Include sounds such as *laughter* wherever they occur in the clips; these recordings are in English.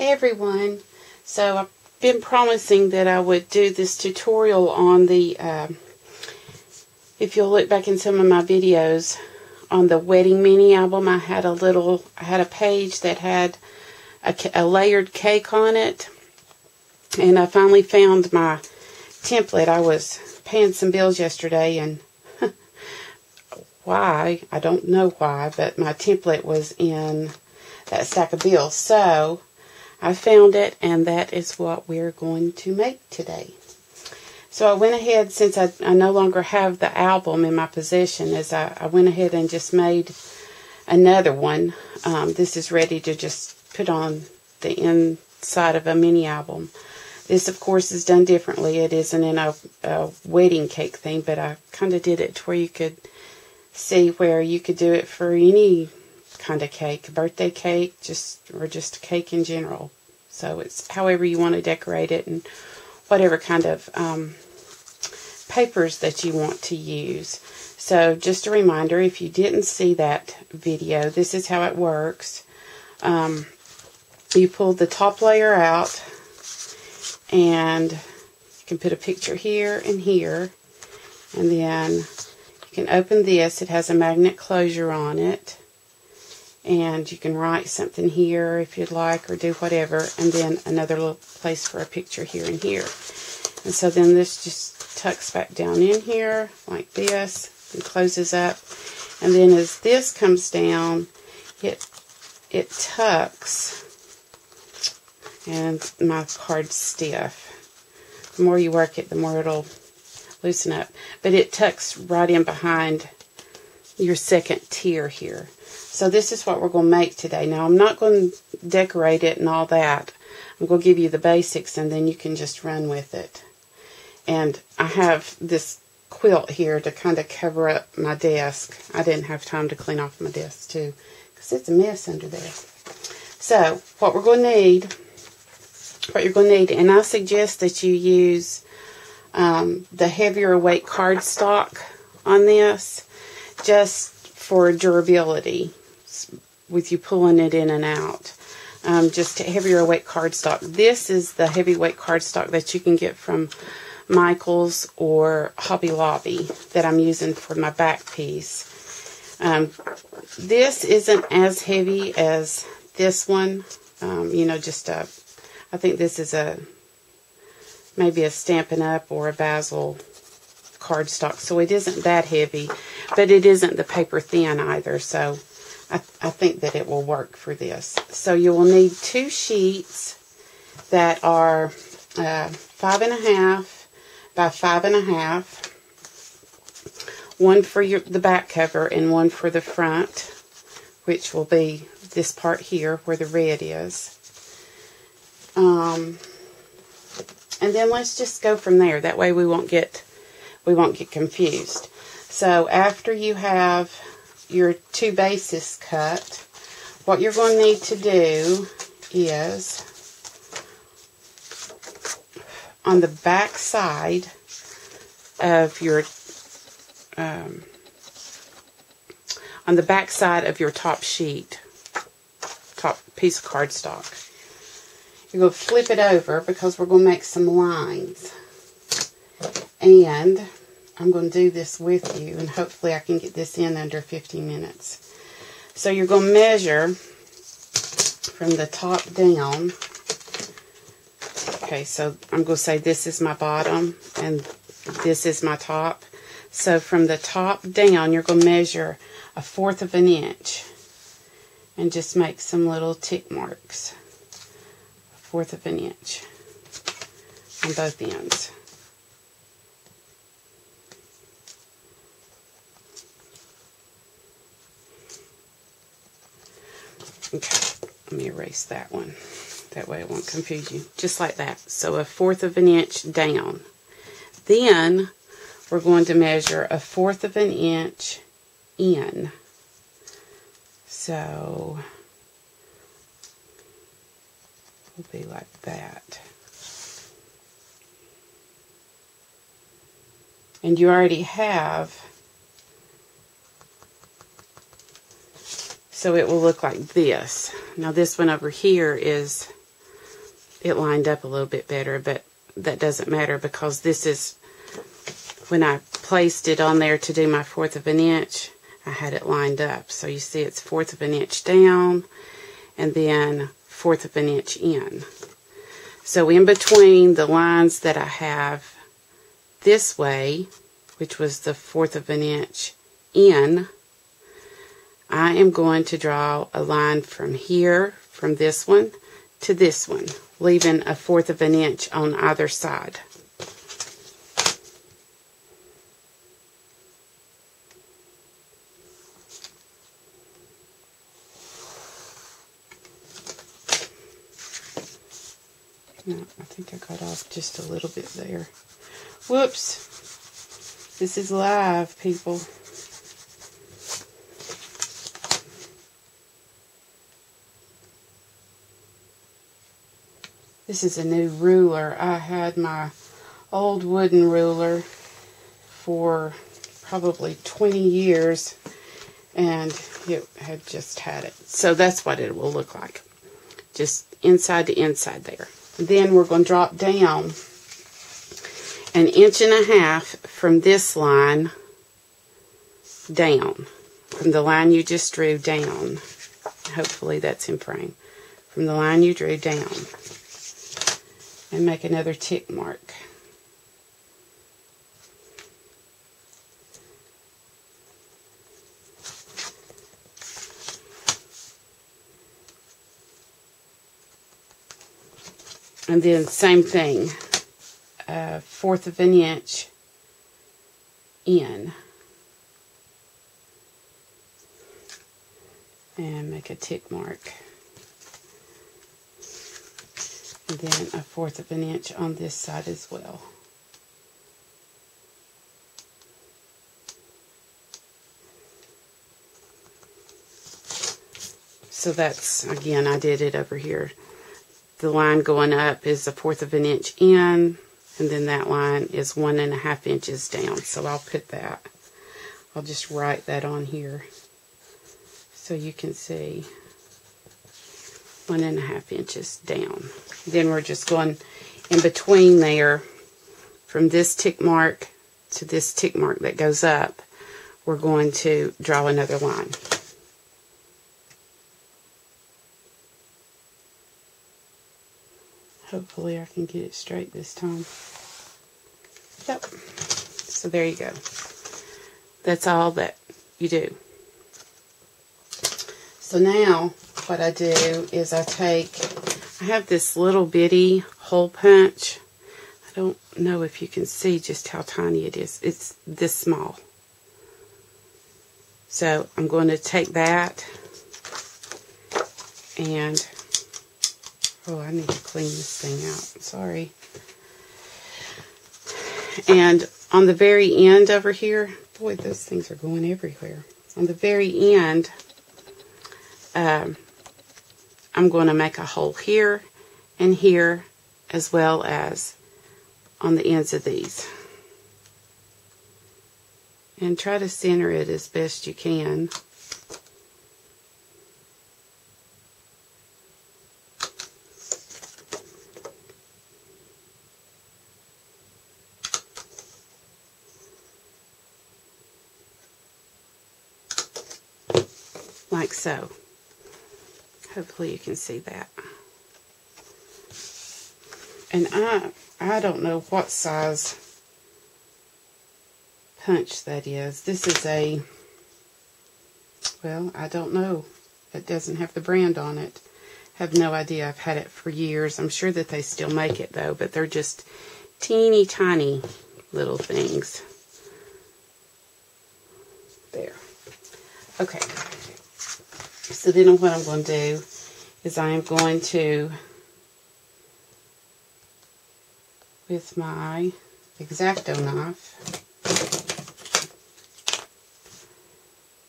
Hey everyone. So I've been promising that I would do this tutorial on the, uh, if you'll look back in some of my videos, on the wedding mini album I had a little, I had a page that had a, a layered cake on it. And I finally found my template. I was paying some bills yesterday and *laughs* why, I don't know why, but my template was in that stack of bills. So I found it, and that is what we're going to make today. So I went ahead, since I, I no longer have the album in my possession, as I, I went ahead and just made another one. Um, this is ready to just put on the inside of a mini album. This, of course, is done differently. It isn't in a, a wedding cake thing, but I kind of did it to where you could see where you could do it for any kind of cake, birthday cake, just or just cake in general. So it's however you want to decorate it and whatever kind of um, papers that you want to use. So just a reminder, if you didn't see that video, this is how it works. Um, you pull the top layer out and you can put a picture here and here and then you can open this. It has a magnet closure on it and you can write something here if you'd like or do whatever and then another little place for a picture here and here. And so then this just tucks back down in here like this and closes up. And then as this comes down it it tucks and my card's stiff. The more you work it the more it'll loosen up. But it tucks right in behind your second tier here so this is what we're going to make today. Now I'm not going to decorate it and all that. I'm going to give you the basics and then you can just run with it. And I have this quilt here to kind of cover up my desk. I didn't have time to clean off my desk too because it's a mess under there. So what we're going to need, what you're going to need, and I suggest that you use um, the heavier weight cardstock on this just for durability with you pulling it in and out. Um, just heavier weight cardstock. This is the heavyweight cardstock that you can get from Michael's or Hobby Lobby that I'm using for my back piece. Um, this isn't as heavy as this one. Um, you know, just a, I think this is a, maybe a Stampin' Up or a Bazzill cardstock. So it isn't that heavy, but it isn't the paper thin either. So I, I think that it will work for this. So you will need two sheets that are uh, five and a half by five and a half. One for your, the back cover and one for the front, which will be this part here where the red is. Um, and then let's just go from there. That way we won't get we won't get confused. So after you have your two bases cut, what you're going to need to do is on the back side of your um, on the back side of your top sheet, top piece of cardstock. You're going to flip it over because we're going to make some lines. And I'm going to do this with you, and hopefully I can get this in under 15 minutes. So you're going to measure from the top down. Okay, so I'm going to say this is my bottom, and this is my top. So from the top down, you're going to measure a fourth of an inch and just make some little tick marks. A fourth of an inch on both ends. Okay, let me erase that one. That way it won't confuse you. Just like that. So a fourth of an inch down. Then we're going to measure a fourth of an inch in. So it'll be like that. And you already have So it will look like this. Now this one over here is it lined up a little bit better, but that doesn't matter because this is when I placed it on there to do my fourth of an inch, I had it lined up. So you see it's fourth of an inch down and then fourth of an inch in. So in between the lines that I have this way, which was the fourth of an inch in, I am going to draw a line from here, from this one to this one, leaving a fourth of an inch on either side. No, I think I got off just a little bit there. Whoops. This is live, people. This is a new ruler. I had my old wooden ruler for probably 20 years and it had just had it. So that's what it will look like. Just inside to inside there. Then we're going to drop down an inch and a half from this line down. From the line you just drew down. Hopefully that's in frame. From the line you drew down. And make another tick mark. And then same thing, a fourth of an inch in. And make a tick mark. And then a fourth of an inch on this side as well. So that's, again, I did it over here the line going up is a fourth of an inch in, and then that line is one and a half inches down. So I'll put that. I'll just write that on here so you can see one and a half inches down. Then we're just going in between there from this tick mark to this tick mark that goes up. We're going to draw another line. Hopefully I can get it straight this time. Yep. So there you go. That's all that you do. So now what I do is I take, I have this little bitty hole punch. I don't know if you can see just how tiny it is. It's this small. So I'm going to take that and Oh, I need to clean this thing out. Sorry. And on the very end over here, boy, those things are going everywhere. On the very end, um, I'm going to make a hole here and here as well as on the ends of these. And try to center it as best you can. like so. Hopefully you can see that. And I, I don't know what size punch that is. This is a, well, I don't know. It doesn't have the brand on it. Have no idea. I've had it for years. I'm sure that they still make it though, but they're just teeny tiny little things. There. Okay. So then what I'm going to do is I am going to, with my X-Acto knife,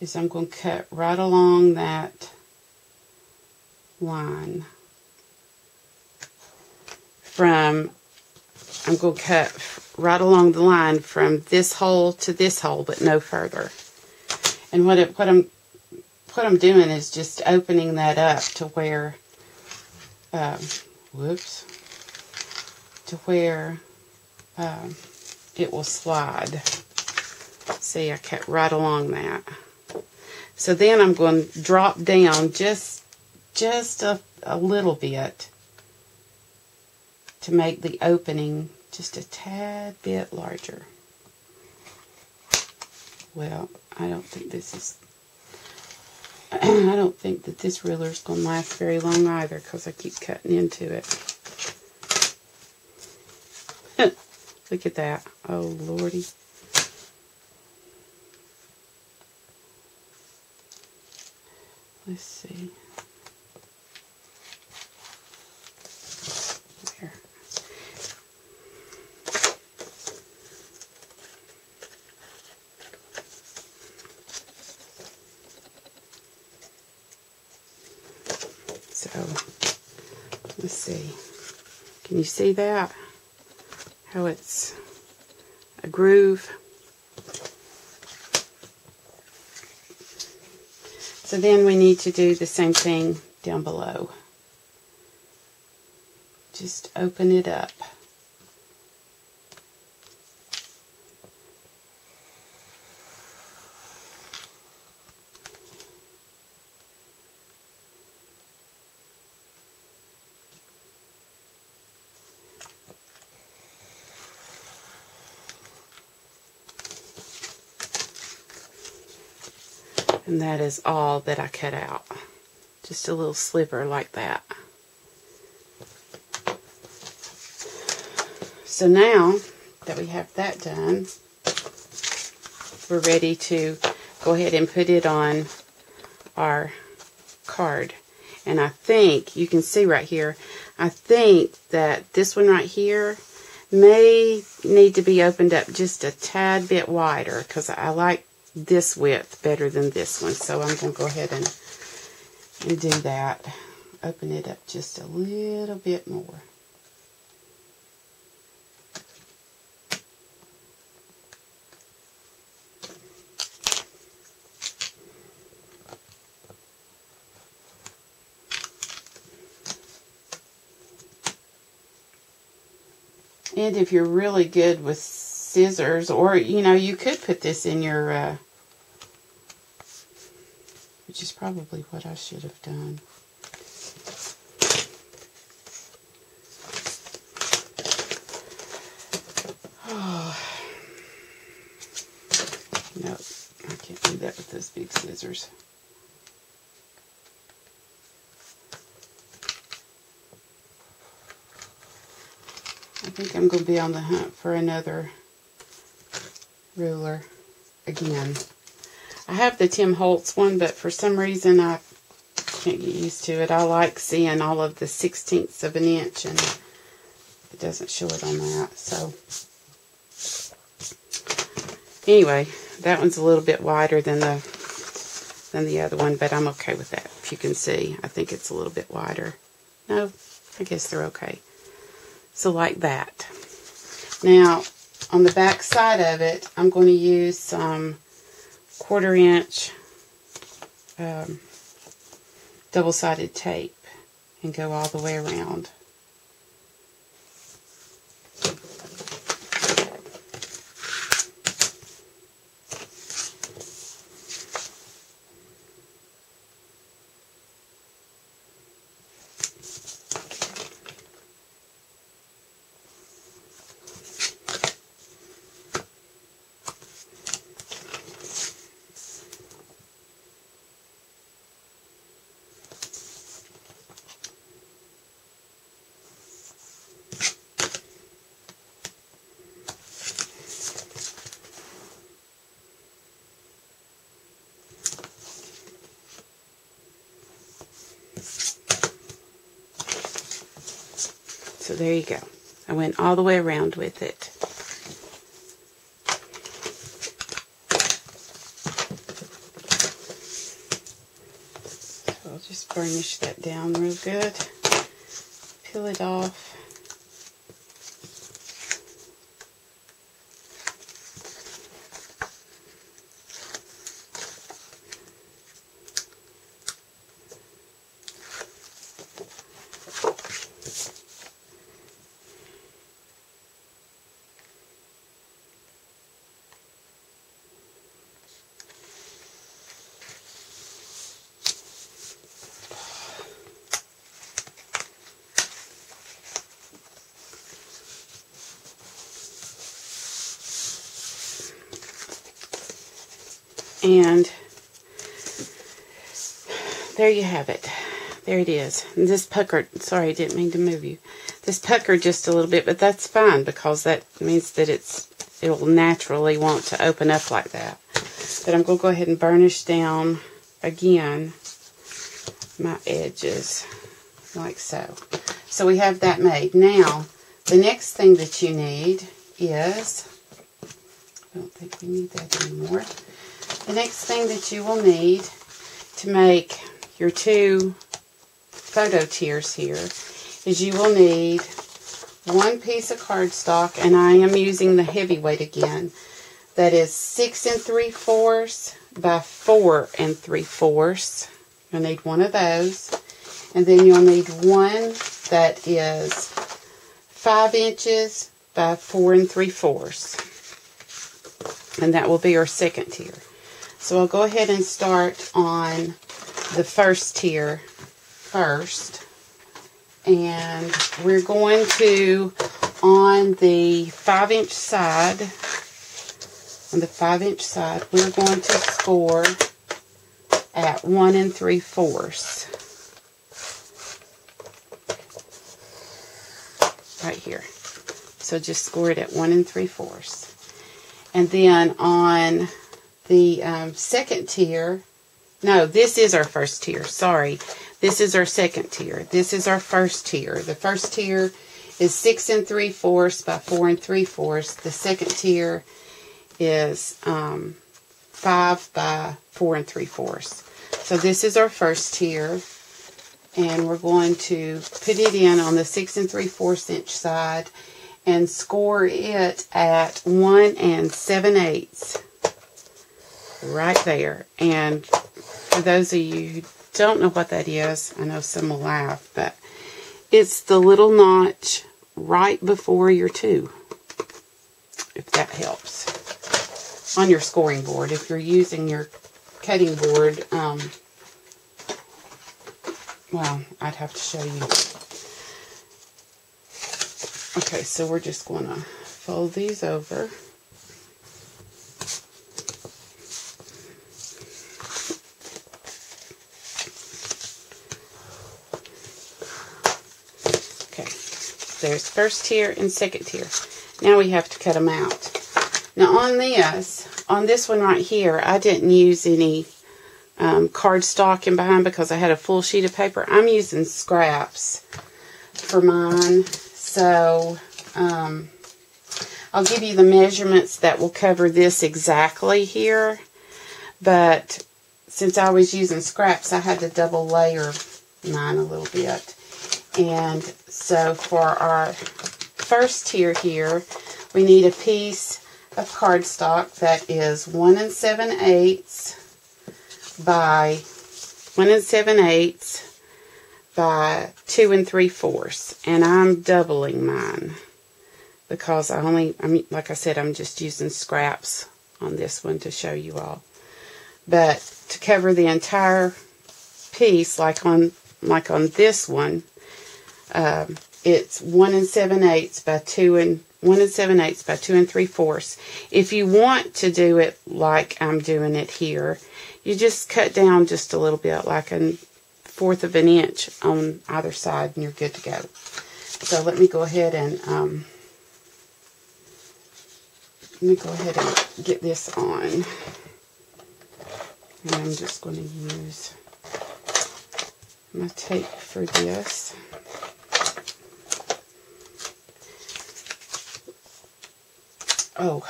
is I'm going to cut right along that line from, I'm going to cut right along the line from this hole to this hole, but no further. And what, it, what I'm what I'm doing is just opening that up to where, um, whoops, to where um, it will slide. See, I cut right along that. So then I'm going to drop down just, just a, a little bit to make the opening just a tad bit larger. Well, I don't think this is, *clears throat* I don't think that this ruler is going to last very long either because I keep cutting into it. *laughs* Look at that. Oh, lordy. Let's see. There. So, let's see. Can you see that? How it's a groove. So then we need to do the same thing down below. Just open it up. And that is all that I cut out. Just a little sliver like that. So now that we have that done, we're ready to go ahead and put it on our card. And I think, you can see right here, I think that this one right here may need to be opened up just a tad bit wider because I like this width better than this one. So I'm going to go ahead and, and do that. Open it up just a little bit more. And if you're really good with scissors, or, you know, you could put this in your, uh, which is probably what I should have done. *sighs* Oh. No, I can't do that with those big scissors. I think I'm going to be on the hunt for another ruler again. I have the Tim Holtz one, but for some reason I can't get used to it. I like seeing all of the sixteenths of an inch, and it doesn't show it on that. So, anyway, that one's a little bit wider than the than the other one, but I'm okay with that. If you can see, I think it's a little bit wider. No, I guess they're okay. So like that. Now, on the back side of it, I'm going to use some quarter inch um, double-sided tape and go all the way around. So there you go. I went all the way around with it. So I'll just burnish that down real good. Peel it off. And there you have it. There it is. And this puckered, sorry, I didn't mean to move you. This puckered just a little bit, but that's fine because that means that it's it will naturally want to open up like that. But I'm going to go ahead and burnish down again my edges like so. So we have that made. Now, the next thing that you need is, I don't think we need that anymore. The next thing that you will need to make your two photo tiers here is you will need one piece of cardstock, and I am using the heavyweight again. That is six and three fourths by four and three fourths. You'll need one of those. And then you'll need one that is five inches by four and three fourths. And that will be our second tier. So I'll go ahead and start on the first tier first. And we're going to on the five inch side on the five inch side we're going to score at one and three fourths. Right here. So just score it at one and three fourths. And then on the um, second tier no this is our first tier sorry this is our second tier. This is our first tier. The first tier is 6 and 3 fourths by 4 and 3 fourths. The second tier is um, 5 by 4 and 3 fourths. So this is our first tier. And we're going to put it in on the 6 and 3 fourths inch side and score it at 1 and 7 eighths. Right there. And for those of you who don't know what that is, I know some will laugh, but it's the little notch right before your two, if that helps, on your scoring board. If you're using your cutting board, um, well, I'd have to show you. Okay, so we're just going to fold these over. There's first tier and second tier. Now we have to cut them out. Now on this, on this one right here, I didn't use any um, cardstock in behind because I had a full sheet of paper. I'm using scraps for mine. So um, I'll give you the measurements that will cover this exactly here. But since I was using scraps, I had to double layer mine a little bit. And so for our first tier here, we need a piece of cardstock that is 1 and 7 eighths by 1 and 7 eighths by 2 and 3 fourths. And I'm doubling mine because I only, I mean, like I said, I'm just using scraps on this one to show you all. But to cover the entire piece, like on, like on this one, um, it's one and seven eighths by two and one and seven eighths by two and three fourths. If you want to do it like I'm doing it here, you just cut down just a little bit, like a fourth of an inch on either side, and you're good to go. So let me go ahead and um, let me go ahead and get this on. And I'm just going to use my tape for this. Oh,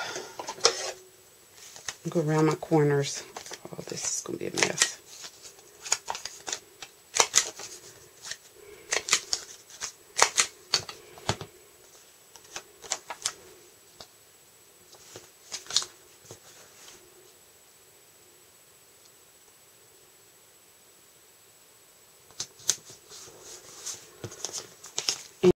go around my corners. Oh, this is going to be a mess.